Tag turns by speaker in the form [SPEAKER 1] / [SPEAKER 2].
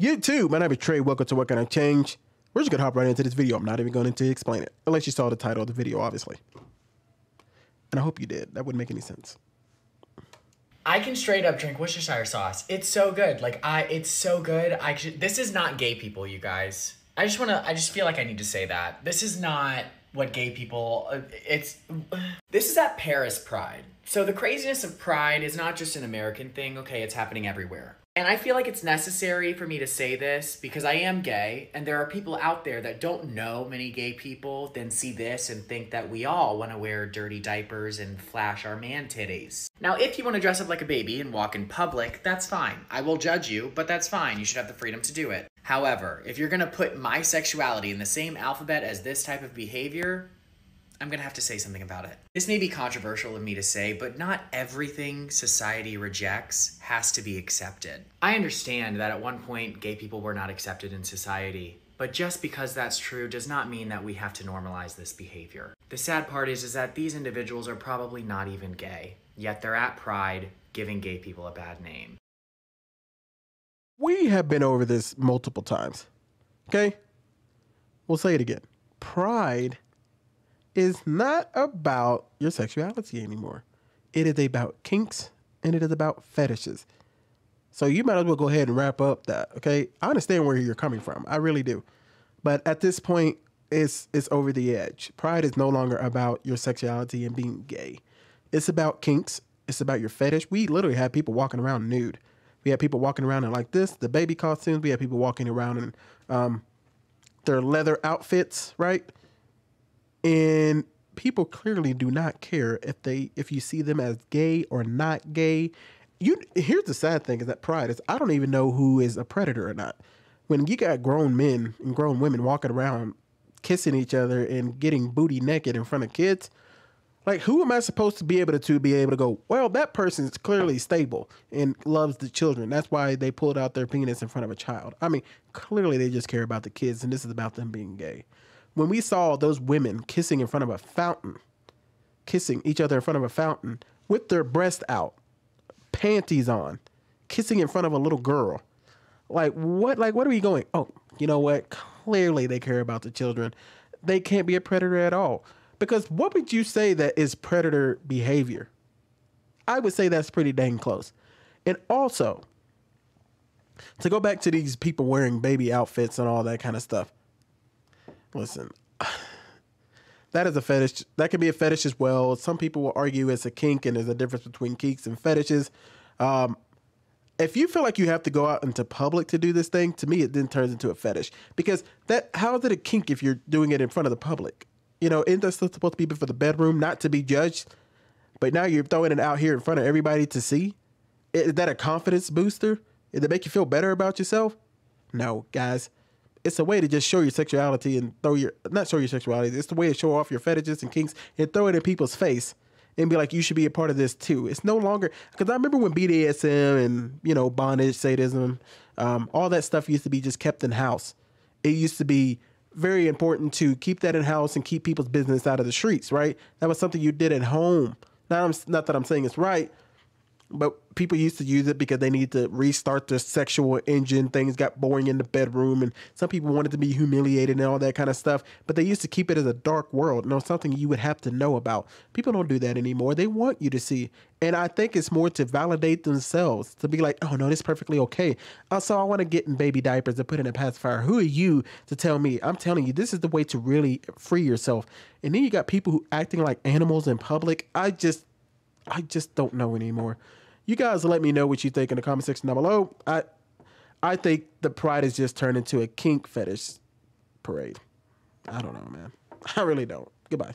[SPEAKER 1] You too. My name is Trey. Welcome to What Can I Change? We're just gonna hop right into this video. I'm not even going to explain it, unless you saw the title of the video, obviously. And I hope you did. That wouldn't make any sense.
[SPEAKER 2] I can straight up drink Worcestershire sauce. It's so good. Like I, it's so good. I this is not gay people, you guys. I just wanna. I just feel like I need to say that this is not what gay people. Uh, it's this is at Paris Pride. So the craziness of Pride is not just an American thing. Okay, it's happening everywhere. And I feel like it's necessary for me to say this because I am gay, and there are people out there that don't know many gay people, then see this and think that we all want to wear dirty diapers and flash our man titties. Now, if you want to dress up like a baby and walk in public, that's fine. I will judge you, but that's fine. You should have the freedom to do it. However, if you're going to put my sexuality in the same alphabet as this type of behavior, I'm gonna have to say something about it. This may be controversial of me to say, but not everything society rejects has to be accepted. I understand that at one point gay people were not accepted in society, but just because that's true does not mean that we have to normalize this behavior. The sad part is, is that these individuals are probably not even gay, yet they're at Pride giving gay people a bad name.
[SPEAKER 1] We have been over this multiple times. Okay? We'll say it again. Pride is not about your sexuality anymore. It is about kinks and it is about fetishes. So you might as well go ahead and wrap up that, okay? I understand where you're coming from. I really do. But at this point, it's it's over the edge. Pride is no longer about your sexuality and being gay. It's about kinks. It's about your fetish. We literally have people walking around nude. We have people walking around in like this, the baby costumes. We have people walking around in um, their leather outfits, right? And people clearly do not care if they if you see them as gay or not gay. You here's the sad thing is that pride is i don't even know who is a predator or not. When you got grown men and grown women walking around kissing each other and getting booty naked in front of kids like who am i supposed to be able to, to be able to go well that person is clearly stable and loves the children. That's why they pulled out their penis in front of a child. I mean clearly they just care about the kids and this is about them being gay when we saw those women kissing in front of a fountain, kissing each other in front of a fountain with their breast out, panties on, kissing in front of a little girl. Like what like what are we going? Oh, you know what? Clearly they care about the children. They can't be a predator at all. Because what would you say that is predator behavior? I would say that's pretty dang close. And also, to go back to these people wearing baby outfits and all that kind of stuff. Listen, that is a fetish. That can be a fetish as well. Some people will argue it's a kink, and there's a difference between kinks and fetishes. Um, if you feel like you have to go out into public to do this thing, to me, it then turns into a fetish because that how is it a kink if you're doing it in front of the public? You know, isn't that supposed to be for the bedroom, not to be judged? But now you're throwing it out here in front of everybody to see. Is that a confidence booster? Did it make you feel better about yourself? No, guys it's a way to just show your sexuality and throw your not show your sexuality. It's the way to show off your fetishes and kinks and throw it in people's face and be like, you should be a part of this too. It's no longer because I remember when BDSM and you know bondage, sadism, um, all that stuff used to be just kept in house. It used to be very important to keep that in house and keep people's business out of the streets. Right? That was something you did at home. Now, I'm, not that I'm saying it's right, but people used to use it because they need to restart their sexual engine. Things got boring in the bedroom, and some people wanted to be humiliated and all that kind of stuff. But they used to keep it as a dark world, you know, something you would have to know about. People don't do that anymore. They want you to see, and I think it's more to validate themselves to be like, oh no, this is perfectly okay. Uh, also, I want to get in baby diapers and put in a pacifier. Who are you to tell me? I'm telling you, this is the way to really free yourself. And then you got people who acting like animals in public. I just, I just don't know anymore you guys let me know what you think in the comment section down below. I I think the pride has just turned into a kink fetish parade. I don't know, man. I really don't. Goodbye.